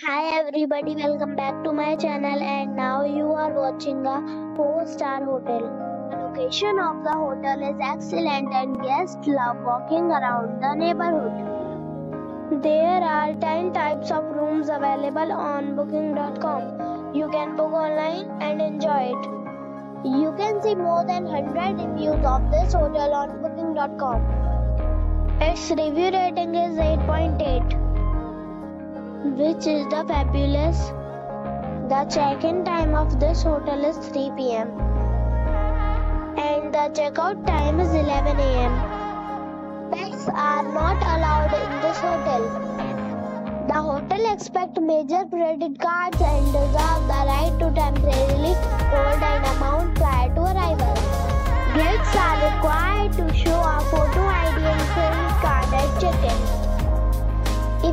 Hi everybody, welcome back to my channel and now you are watching a 4-star hotel. The location of the hotel is excellent and guests love walking around the neighborhood. There are 10 types of rooms available on booking.com. You can book online and enjoy it. You can see more than 100 reviews of this hotel on booking.com. Its review rating is 8.8 which is the fabulous. The check-in time of this hotel is 3 p.m. and the checkout time is 11 a.m. Pets are not allowed in this hotel. The hotel expects major credit cards and reserves the right to temporarily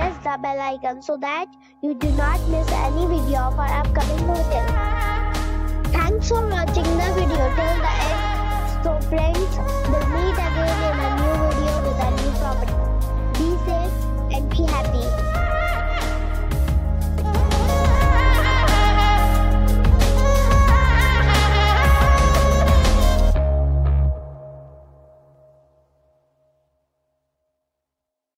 press the bell icon so that you do not miss any video of our upcoming hotel. Thanks for watching